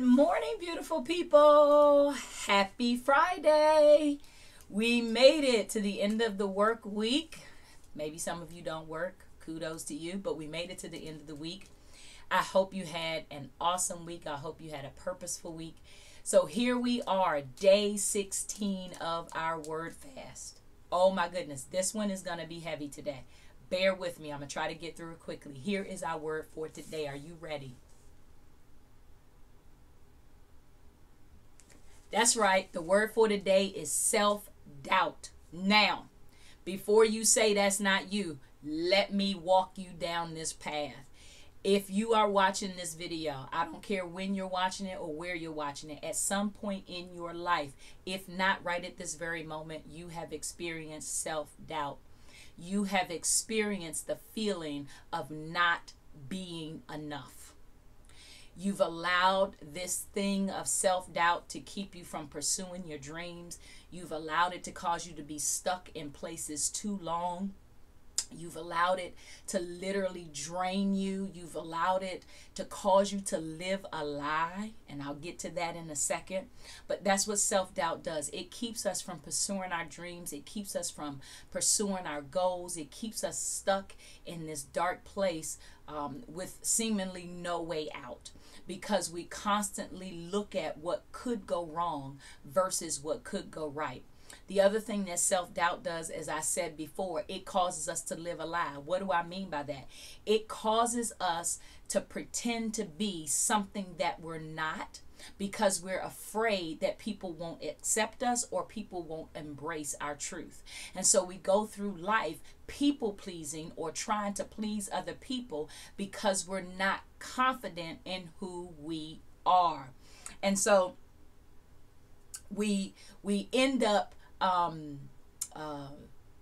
morning, beautiful people. Happy Friday. We made it to the end of the work week. Maybe some of you don't work. Kudos to you, but we made it to the end of the week. I hope you had an awesome week. I hope you had a purposeful week. So here we are, day 16 of our word fast. Oh my goodness, this one is going to be heavy today. Bear with me. I'm going to try to get through it quickly. Here is our word for today. Are you ready? That's right. The word for today is self doubt. Now, before you say that's not you, let me walk you down this path. If you are watching this video, I don't care when you're watching it or where you're watching it, at some point in your life, if not right at this very moment, you have experienced self doubt. You have experienced the feeling of not being enough You've allowed this thing of self doubt to keep you from pursuing your dreams. You've allowed it to cause you to be stuck in places too long. You've allowed it to literally drain you. You've allowed it to cause you to live a lie. And I'll get to that in a second. But that's what self doubt does it keeps us from pursuing our dreams, it keeps us from pursuing our goals, it keeps us stuck in this dark place um, with seemingly no way out because we constantly look at what could go wrong versus what could go right. The other thing that self doubt does, as I said before, it causes us to live a lie. What do I mean by that? It causes us to pretend to be something that we're not because we're afraid that people won't accept us or people won't embrace our truth. And so we go through life people pleasing or trying to please other people because we're not confident in who we are. And so we we end up um uh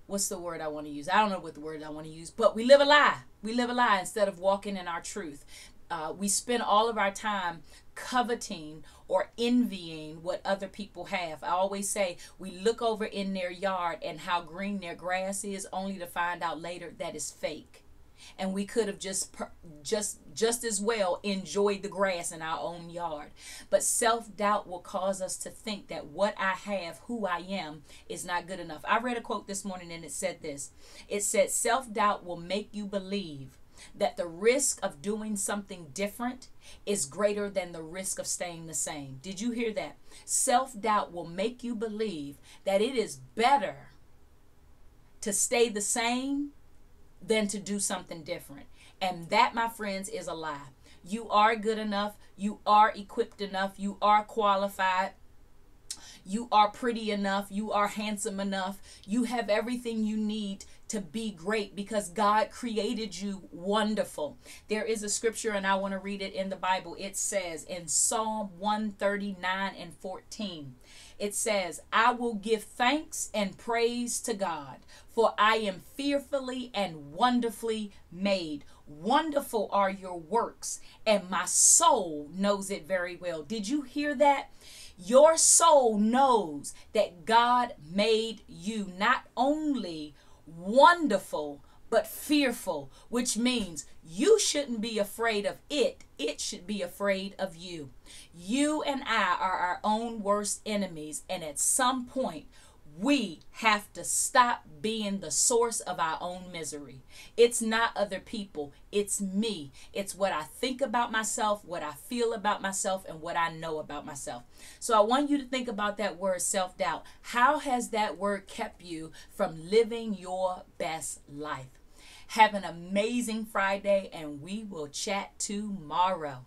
what's the word I want to use? I don't know what the word I want to use, but we live a lie. We live a lie instead of walking in our truth. Uh, we spend all of our time coveting or envying what other people have. I always say we look over in their yard and how green their grass is only to find out later that is fake. And we could have just just just as well enjoyed the grass in our own yard. But self-doubt will cause us to think that what I have, who I am is not good enough. I read a quote this morning and it said this. It said self-doubt will make you believe that the risk of doing something different is greater than the risk of staying the same. Did you hear that? Self doubt will make you believe that it is better to stay the same than to do something different. And that, my friends, is a lie. You are good enough. You are equipped enough. You are qualified. You are pretty enough. You are handsome enough. You have everything you need to be great because God created you wonderful. There is a scripture, and I want to read it in the Bible. It says in Psalm 139 and 14, it says, I will give thanks and praise to God, for I am fearfully and wonderfully made. Wonderful are your works, and my soul knows it very well. Did you hear that? Your soul knows that God made you not only wonderful but fearful, which means you shouldn't be afraid of it. It should be afraid of you. You and I are our own worst enemies, and at some point, we have to stop being the source of our own misery. It's not other people, it's me. It's what I think about myself, what I feel about myself, and what I know about myself. So I want you to think about that word self doubt. How has that word kept you from living your best life? Have an amazing Friday, and we will chat tomorrow.